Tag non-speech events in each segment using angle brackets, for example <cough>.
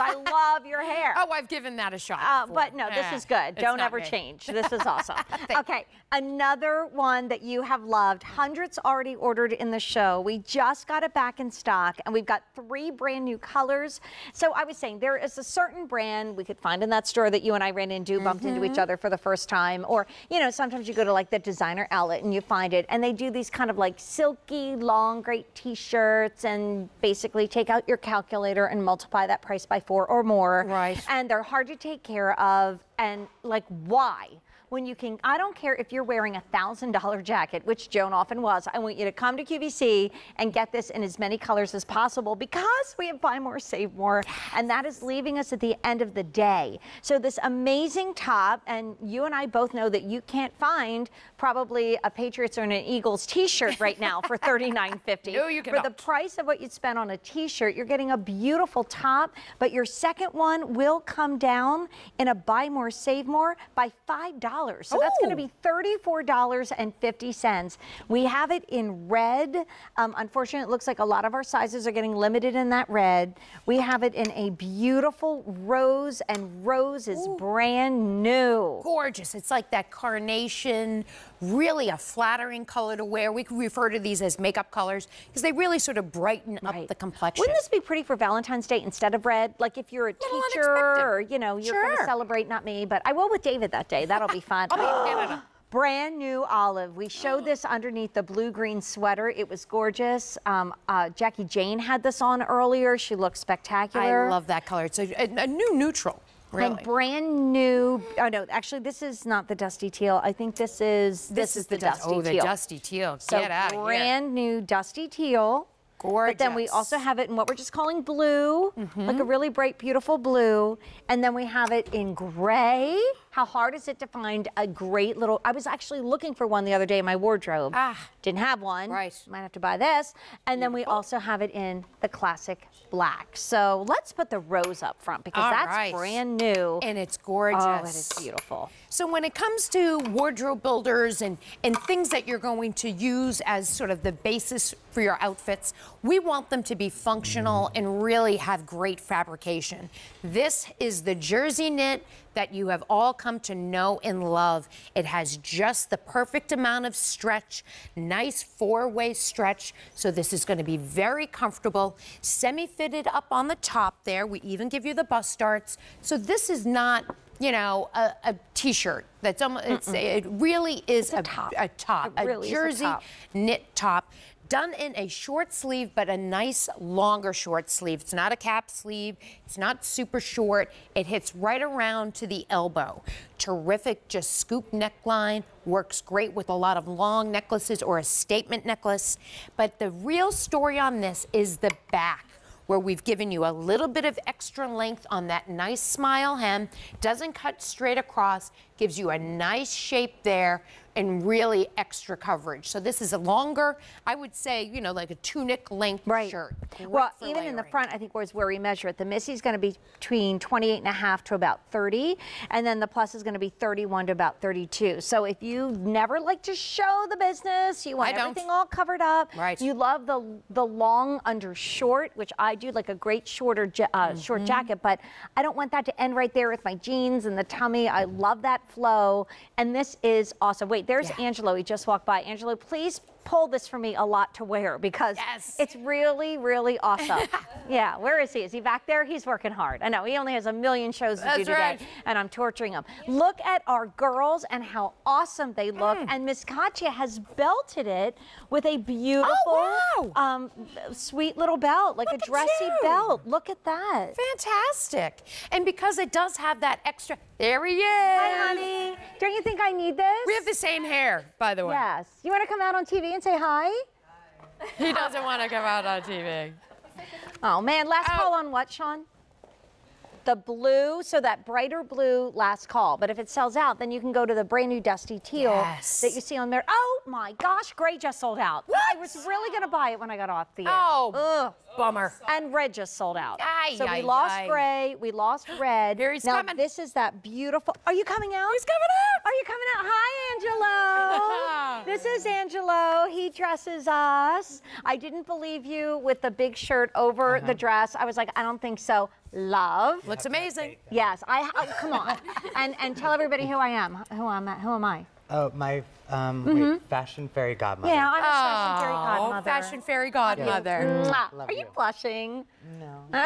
I love your hair. <laughs> Oh, I've given that a shot. Uh, but no, this Eh, is good. Don't ever me. change. <laughs> This is awesome. <laughs> okay, another one that you have loved. Hundreds already ordered in the show. We just got it back in stock, and we've got three brand new colors. So I was saying there is a certain brand we could find in that store that you and I ran into, bumped into Mm-hmm. each other for the first time, or you know, sometimes you go to like the designer outlet and you find it, and they do these kind of like silky, long, great T-shirts, and basically take out your calculator and multiply that price by four or more. Right. And they're hard to take care of. And like, why? When you can, I don't care if you're wearing a thousand dollar jacket, which Joan often was. I want you to come to QVC and get this in as many colors as possible because we have buy more, save more, and that is leaving us at the end of the day. So this amazing top, and you and I both know that you can't find probably a Patriots or an Eagles T-shirt right now for <laughs> $39.50. No, you For the price of what you'd spend on a t-shirt, you're getting a beautiful top, but your second one will come down in a buy more, save more by $5. So that's going to be $34.50. We have it in red. Um, unfortunately, it looks like a lot of our sizes are getting limited in that red. We have it in a beautiful rose, and rose is brand new. gorgeous. It's like that carnation, really a flattering color to wear. We could refer to these as makeup colors because they really sort of brighten up the complexion. Wouldn't this be pretty for Valentine's Day instead of red? Like if you're a Little teacher unexpected. or, you know, you're going to celebrate, not me, but I will with David that day. That'll be fun. <laughs> I'll be in Canada. <gasps> Brand new olive. We showed this underneath the blue green sweater. It was gorgeous. Um, uh, Jackie Jane had this on earlier. She looked spectacular. I love that color. It's a, a new neutral, really. And brand new. Oh no, actually, this is not the dusty teal. I think this is this, is the, dust- dusty oh, the dusty teal. So Get out of here. brand new dusty teal. Gorgeous. But then we also have it in what we're just calling blue, Mm-hmm. like a really bright, beautiful blue. And then we have it in gray. How hard is it to find a great little? I was actually looking for one the other day in my wardrobe. Ah. Didn't have one. Right. Might have to buy this. And then we also have it in the classic black. So let's put the rose up front because All that's right. brand new. and it's gorgeous. oh, it is beautiful. So when it comes to wardrobe builders and, and things that you're going to use as sort of the basis for your outfits, we want them to be functional and really have great fabrication. This is the jersey knit that you have all come to know and love. It has just the perfect amount of stretch, nice four-way stretch. So this is going to be very comfortable, semi-fitted up on the top there. We even give you the bust darts. So this is not you know, a, a t-shirt that's almost, it's, it really is a a, top. a top, It really a jersey top. knit top. Done in a short sleeve, but a nice longer short sleeve. It's not a cap sleeve. It's not super short. It hits right around to the elbow. Terrific, just scoop neckline. Works great with a lot of long necklaces or a statement necklace. But the real story on this is the back where we've given you a little bit of extra length on that nice smile hem. Doesn't cut straight across, gives you a nice shape there and really extra coverage. So this is a longer, I would say, you know, like a tunic length Right. shirt. Great Well, even in the front, I think was where we measure it. The Missy's going to be between 28 and a half to about 30, and then the plus is going to be 31 to about 32. So if you never like to show the business, you want I don't. everything all covered up. Right. You love the the long under short, which I do like a great shorter uh, Mm-hmm. short jacket, but I don't want that to end right there with my jeans and the tummy. I love that flow, and this is awesome. Wait, there's Yeah. Angelo. He just walked by. Angelo, please pull this for me a lot to wear because Yes. it's really, really awesome. <laughs> yeah, where is he? Is he back there? He's working hard. I know he only has a million shows to do today, right. and I'm torturing him. Look at our girls and how awesome they look. Mm. And Miss Katya has belted it with a beautiful, Oh, wow. um, sweet little belt, like Look a dressy belt. Look at that. Fantastic. And because it does have that extra, there he is. Hi, honey. Don't you think I need this? We have the same hair, by the way. Yes. You want to come out on TV and say hi? He doesn't want to come out on TV. Oh man, last Oh. call on what, Sean? The blue, so that brighter blue last call. But if it sells out, then you can go to the brand new dusty teal Yes. that you see on there. Oh, my gosh, gray just sold out. I was really gonna buy it when I got off the air. Oh, Ugh. Bummer. And red just sold out. Ay, so ay, we lost ay. gray, we lost red. Here he's now, coming. This is that beautiful. Are you coming out? He's coming out. Are you coming out? Hi, Angelo. <laughs> this is Angelo. He dresses us. I didn't believe you with the big shirt over Uh-huh. the dress. I was like, I don't think so. Love. Looks amazing. Yes, I. Oh, come on, and and tell everybody who I am. Who am I? Who am I? Oh, my um, wait, fashion fairy godmother. Yeah, I'm a fashion fairy Oh, godmother. fashion fairy godmother. Mwah. Love Are you you. blushing? No. <laughs>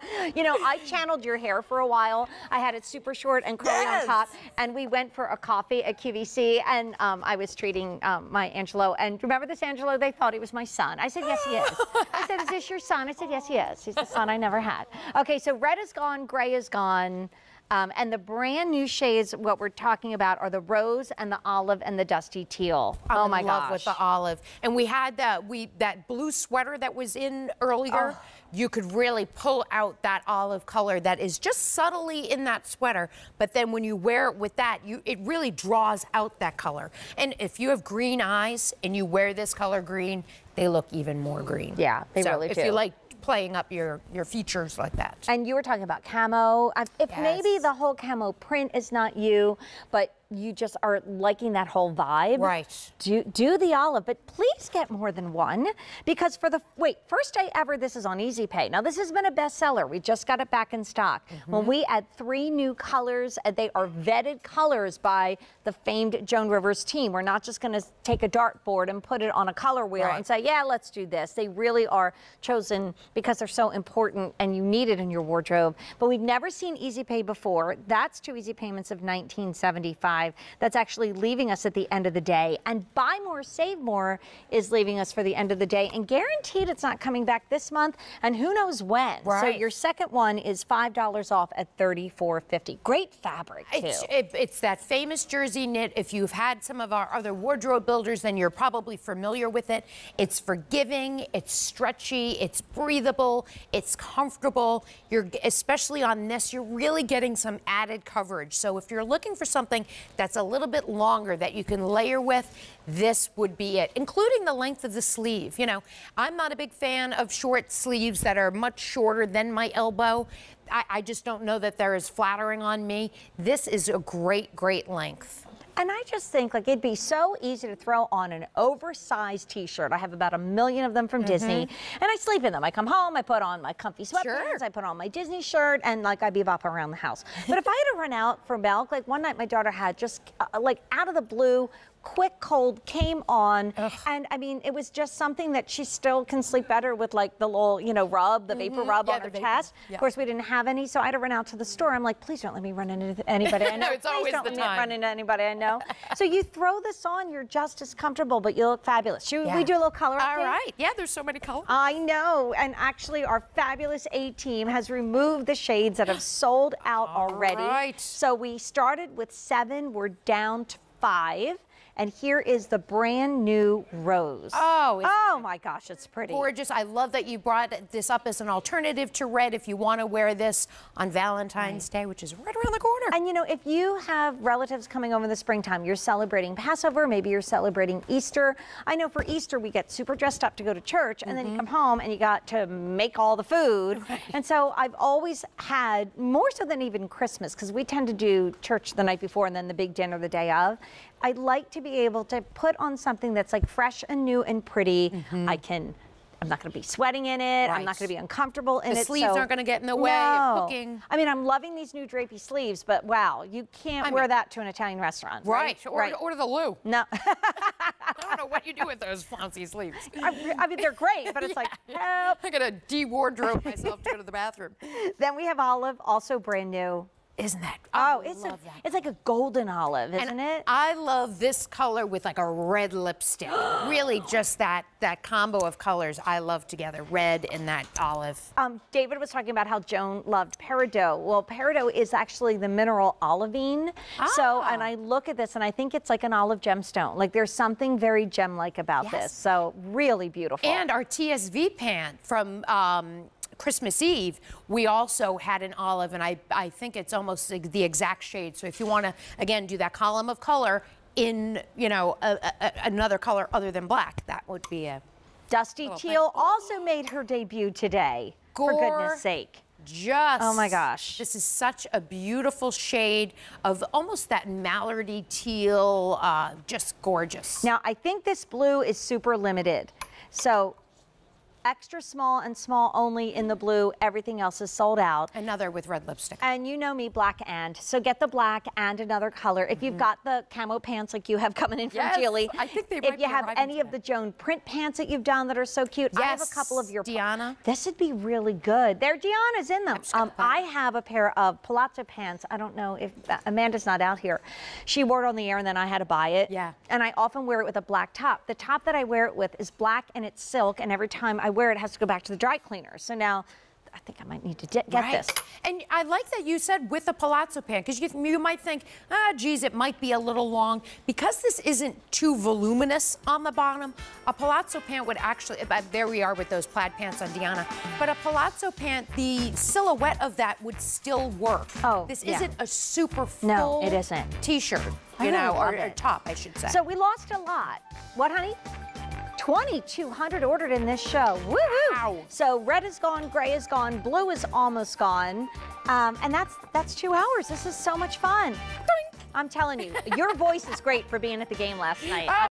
<laughs> You know, I channeled your hair for a while. I had it super short and curly Yes. on top, and we went for a coffee at QVC, and um, I was treating um, my Angelo. And remember this Angelo? They thought he was my son. I said, yes, he is. I said, is this your son? I said, yes, he is. He's the son I never had. Okay, so red is gone, gray is gone. Um, and the brand new shades, what we're talking about, are the rose and the olive and the dusty teal. I'm oh in my love gosh! with the olive. And we had that we that blue sweater that was in earlier. Oh. You could really pull out that olive color that is just subtly in that sweater, but then when you wear it with that, you it really draws out that color. And if you have green eyes and you wear this color green, they look even more green. Yeah, they So really if do. you like playing up your your features like that. And you were talking about camo. I- If maybe the whole camo print is not you, but you just are liking that whole vibe. Right. Do do the olive, but please get more than one because for the wait first day ever, this is on Easy Pay. Now this has been a bestseller. We just got it back in stock. Mm-hmm. When we add three new colors, they are vetted colors by the famed Joan Rivers team. We're not just going to take a dartboard and put it on a color wheel Right. and say, yeah, let's do this. They really are chosen because they're so important and you need it in your wardrobe. But we've never seen Easy Pay before. That's two easy payments of 1975. That's actually leaving us at the end of the day. And buy more, save more is leaving us for the end of the day. And guaranteed it's not coming back this month. And who knows when. Right. So your second one is $5 off at $34.50. Great fabric, too. It's, it- it's that famous jersey knit. If you've had some of our other wardrobe builders, then you're probably familiar with it. It's forgiving, it's stretchy, it's breathable, it's comfortable. You're especially on this, you're really getting some added coverage. So if you're looking for something that's a little bit longer that you can layer with, this would be it, including the length of the sleeve. You know, I'm not a big fan of short sleeves that are much shorter than my elbow. I, I just don't know that they're as flattering on me. This is a great, great length. And I just think like it'd be so easy to throw on an oversized T-shirt. I have about a million of them from Disney, and I sleep in them. I come home, I put on my comfy sweatpants, Sure. I put on my Disney shirt, and like I bebop around the house. But if I had to run out for milk, like one night my daughter had just uh, like out of the blue. Quick cold came on, and I mean, it was just something that she still can sleep better with, like the little, you know, rub, the vapor mm-hmm. rub Yeah, on her vapor. chest. Yeah. Of course, we didn't have any, so I had to run out to the store. I'm like, please don't let me run into anybody I <laughs> know. It's Please always don't the let me time. run into anybody I know. <laughs> so you throw this on, you're just as comfortable, but you look fabulous. Should Yeah. we do a little color All update? right. Yeah, there's so many colors. I know, and actually, our fabulous A team has removed the shades that have <gasps> sold out already. right. So we started with seven, we're down to five, and here is the brand new rose. Oh, oh my gosh, it's pretty. Gorgeous. I love that you brought this up as an alternative to red if you want to wear this on Valentine's Day, which is right around the corner. And you know, if you have relatives coming over in the springtime, you're celebrating Passover, maybe you're celebrating Easter. I know for Easter we get super dressed up to go to church, and then you mm-hmm. come home and you got to make all the food. And so I've always had more so than even Christmas, because we tend to do church the night before and then the big dinner the day of. I'd like to be able to put on something that's like fresh and new and pretty. Mm-hmm. I can. I'm not going to be sweating in it. I'm not going to be uncomfortable in The it. sleeves so- aren't gonna get in the way of cooking. I mean, I'm loving these new drapey sleeves, but wow, you can't I wear mean- that to an Italian restaurant. right. Right. Or, right. or the loo. no, <laughs> <laughs> I don't know what you do with those flouncy sleeves. I, I mean they're great, but it's <laughs> like help. I gotta de-wardrobe myself to go to the bathroom. Then we have olive, also brand new. Isn't that? Oh, it's a, love that. it's like a golden olive, isn't And it? I love this color with like a red lipstick. <gasps> really, just that that combo of colors I love together, red and that olive. Um, David was talking about how Joan loved peridot. Well, peridot is actually the mineral olivine. So, Ah. and I look at this and I think it's like an olive gemstone. Like there's something very gem-like about Yes. this. So really beautiful. And our TSV pant from um, Christmas Eve, we also had an olive, and I, I think it's almost like the exact shade. So if you want to, again, do that column of color in, you know, a, a, another color other than black, that would be a Dusty Teal also made her debut today. For goodness sake. just Oh my gosh. this is such a beautiful shade of almost that mallardy teal uh, just gorgeous Now, I think this blue is super limited. So, extra small and small only in the blue. Everything else is sold out. another with red lipstick And you know me, black and. So get the black and another color. If you've got the camo pants like you have coming in from Mm-hmm. Yes, Jilly, I think they if you have any of the Joan print pants that you've done that are so cute, yes, I have a couple of your Deanna. This would be really good. There, Diana's in them. Um, I have a pair of palazzo pants. I don't know if Amanda's not out here. She wore it on the air and then I had to buy it. Yeah. And I often wear it with a black top. The top that I wear it with is black and it's silk, and every time I wear it, it has to go back to the dry cleaner. So now I think I might need to get Right. this. And I like that you said with a palazzo pant because you, you might think, ah, geez, it might be a little long. Because this isn't too voluminous on the bottom, a palazzo pant would actually, uh, there we are with those plaid pants on Deanna, but a palazzo pant, the silhouette of that would still work. Oh, This yeah. isn't a super full No, it isn't. t-shirt, I you know, know, or, or top, I should say. So we lost a lot. What, honey? 2,200 ordered in this show. Woo woo! Wow. So red is gone, gray is gone, blue is almost gone, um, and that's that's two hours. This is so much fun. I'm telling you, your voice is great for being at the game last night. <laughs>